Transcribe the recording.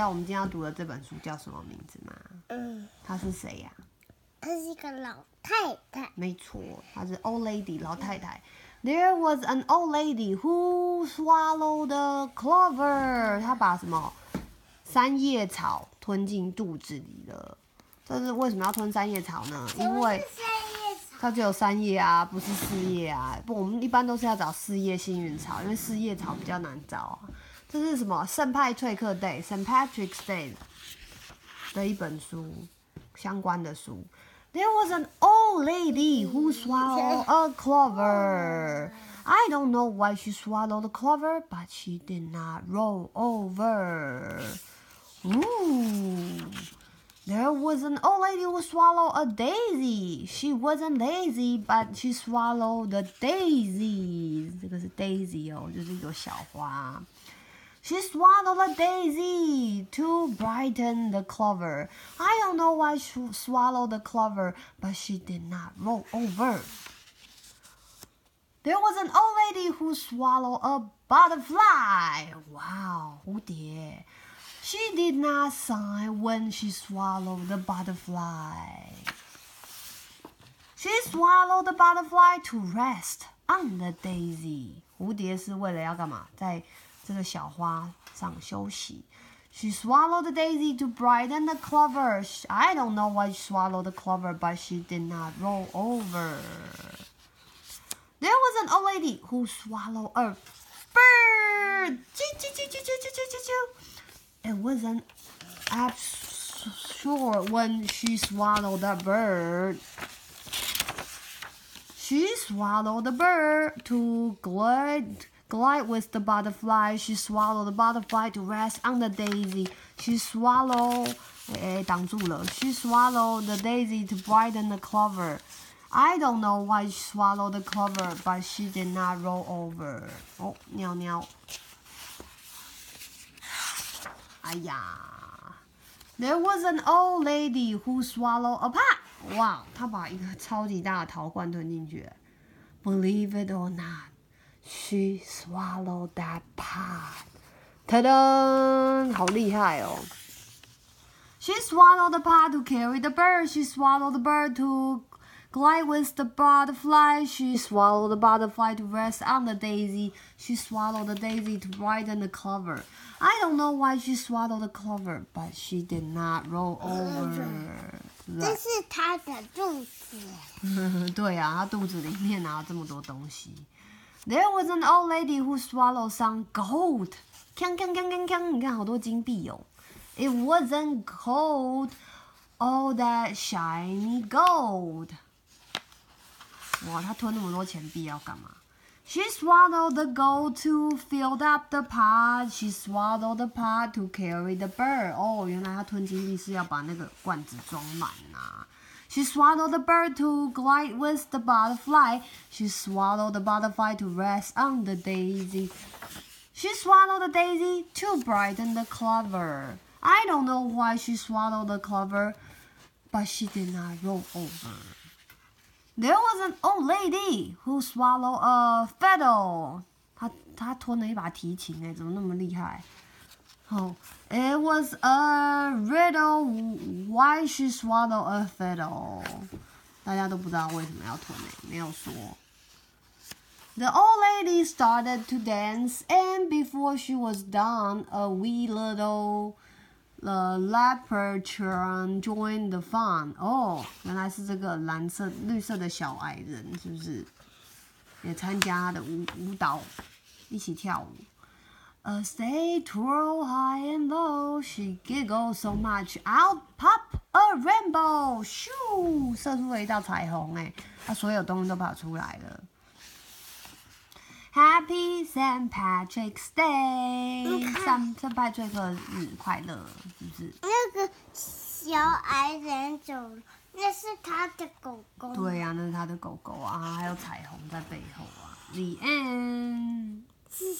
那我们今天要读的这本书叫什么名字吗？嗯，她是谁呀、她是一个老太太。没错，她是 old lady 老太太。There was an old lady who swallowed the clover。她把什么三叶草吞进肚子里了。这是为什么要吞三叶草呢？因为它只有三叶啊，不是四叶啊。不，我们一般都是要找四叶幸运草，因为四叶草比较难找啊。这是什么？圣派翠克 Day（St. Patrick's Day） 的一本书，相关的书。There was an old lady who swallowed a clover. I don't know why she swallowed the clover, but she did not roll over. Ooh. There was an old lady who swallowed a daisy. She wasn't lazy, but she swallowed the daisy. 这个是 daisy 哦，就是一朵小花。 She swallowed a daisy to brighten the clover. I don't know why she swallowed the clover, but she did not roll over. There was an old lady who swallowed a butterfly. Wow, 蝴蝶。She did not sigh when she swallowed the butterfly. She swallowed the butterfly to rest on the daisy. 蝴蝶是为了要干嘛？在 这个小花上休息。She swallowed the daisy to brighten the clover. I don't know why she swallowed the clover, but she did not roll over. There was an old lady who swallowed a bird. It was an absurd when she swallowed the bird. She swallowed the bird to glide glide with the butterfly. She swallowed the butterfly to rest on the daisy. She swallowed, 哎，挡住了。She swallowed the daisy to brighten the clover. I don't know why she swallowed the clover, but she did not roll over. 哦，尿尿。哎呀，There was an old lady who swallowed a pot. 哇，她把一个超级大的陶罐吞进去。Believe it or not, she swallowed that pot. 噔噔，好厉害哦！She swallowed the pot to carry the bird. She swallowed the bird to glide with the butterfly. She swallowed the butterfly to rest on the daisy. She swallowed the daisy to brighten the clover. I don't know why she swallowed the clover, but she did not roll over. 对不对这是她的肚子。对啊，她肚子里面拿了这么多东西。 There was an old lady who swallowed some gold. 锵锵锵锵锵，你看好多金币哦。It wasn't gold, all that shiny gold. 哇，她吞那么多钱币要干嘛？She swallowed the gold to fill up the pot. She swallowed the pot to carry the bird. 哦，原来她吞金币是要把那个罐子装满呐、 She swallowed the bird to glide with the butterfly. She swallowed the butterfly to rest on the daisy. She swallowed the daisy to brighten the clover. I don't know why she swallowed the clover, but she did not roll over. There was an old lady who swallowed a fiddle. 她她吞了一把提琴哎，怎么那么厉害 ？Oh, it was a riddle why she swallowed a fiddle. 大家都不知道为什么要吞诶，没有说。The old lady started to dance, and before she was done, a wee little the leprechaun joined the fun. 哦，原来是这个蓝色、绿色的小矮人，是不是？也参加他的舞舞蹈，一起跳舞。 As they twirl high and low, she giggles so much, out popped a rainbow. 咻，射出了一道彩虹，哎，它所有东西都跑出来了。Happy St. Patrick's Day，你看圣圣派翠克日快乐，是不是？那个小矮人走了，那是他的狗狗。对呀、那是他的狗狗啊，还有彩虹在背后啊。The end。谢